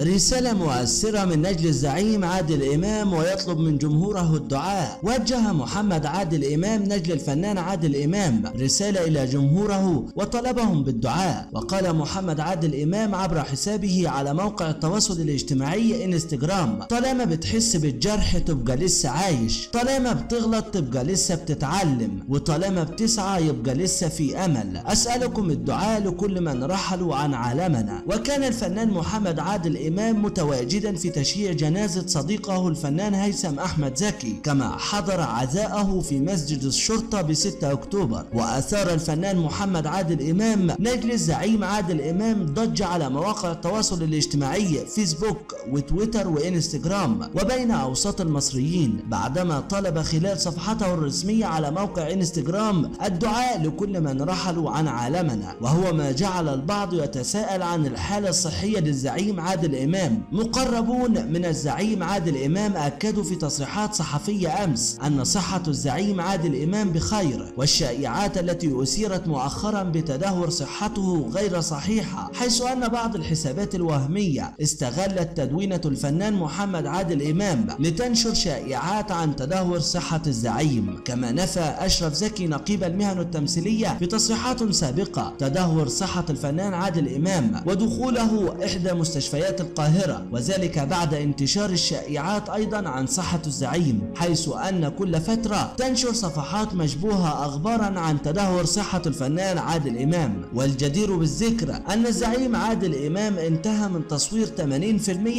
رسالة مؤثرة من نجل الزعيم عادل إمام ويطلب من جمهوره الدعاء. وجه محمد عادل إمام نجل الفنان عادل إمام رسالة إلى جمهوره وطلبهم بالدعاء. وقال محمد عادل إمام عبر حسابه على موقع التواصل الاجتماعي انستجرام طالما بتحس بالجرح تبقى لسه عايش. طالما بتغلط تبقى لسه بتتعلم. وطالما بتسعى يبقى لسه في أمل. أسألكم الدعاء لكل من رحلوا عن عالمنا. وكان الفنان محمد عادل إمام متواجدا في تشييع جنازة صديقه الفنان هيثم أحمد زكي كما حضر عزاءه في مسجد الشرطة ب 6 أكتوبر. وأثار الفنان محمد عادل إمام نجل الزعيم عادل إمام ضج على مواقع التواصل الاجتماعي فيسبوك وتويتر وإنستجرام وبين أوساط المصريين. بعدما طلب خلال صفحته الرسمية على موقع إنستجرام الدعاء لكل من رحلوا عن عالمنا وهو ما جعل البعض يتساءل عن الحالة الصحية للزعيم عادل إمام مقربون من الزعيم عادل إمام أكدوا في تصريحات صحفية أمس أن صحة الزعيم عادل إمام بخير والشائعات التي أثيرت مؤخرا بتدهور صحته غير صحيحة حيث أن بعض الحسابات الوهمية استغلت تدوينة الفنان محمد عادل إمام لتنشر شائعات عن تدهور صحة الزعيم. كما نفى أشرف زكي نقيب المهن التمثيلية في تصريحات سابقة تدهور صحة الفنان عادل إمام ودخوله إحدى مستشفيات القاهرة وذلك بعد انتشار الشائعات أيضا عن صحة الزعيم حيث أن كل فترة تنشر صفحات مشبوهة أخبارا عن تدهور صحة الفنان عادل إمام. والجدير بالذكر أن الزعيم عادل إمام انتهى من تصوير 80%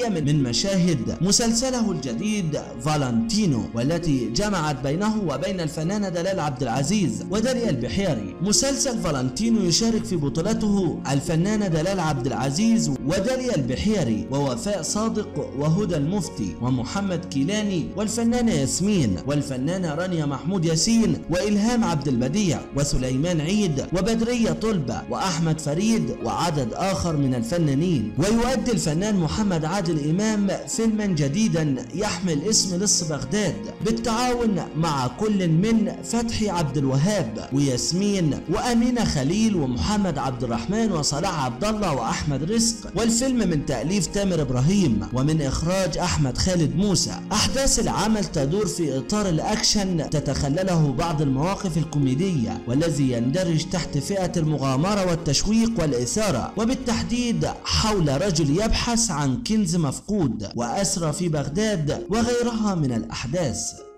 من مشاهد مسلسله الجديد فالنتينو والتي جمعت بينه وبين الفنانة دلال عبد العزيز وداليا البحيري. مسلسل فالنتينو يشارك في بطولته الفنانة دلال عبد العزيز وداليا البحيري. ووفاء صادق وهدى المفتي ومحمد كيلاني والفنانة ياسمين والفنانة رانيا محمود ياسين وإلهام عبد البديع وسليمان عيد وبدرية طلبة وأحمد فريد وعدد آخر من الفنانين. ويؤدي الفنان محمد عادل إمام فيلما جديدا يحمل اسم لص بغداد بالتعاون مع كل من فتحي عبد الوهاب وياسمين وأمينة خليل ومحمد عبد الرحمن وصلاح عبد الله وأحمد رزق. والفيلم من تأليف تامر إبراهيم ومن إخراج أحمد خالد موسى. أحداث العمل تدور في إطار الأكشن تتخلله بعض المواقف الكوميدية والذي يندرج تحت فئة المغامرة والتشويق والإثارة. وبالتحديد حول رجل يبحث عن كنز مفقود وأسرى في بغداد وغيرها من الأحداث.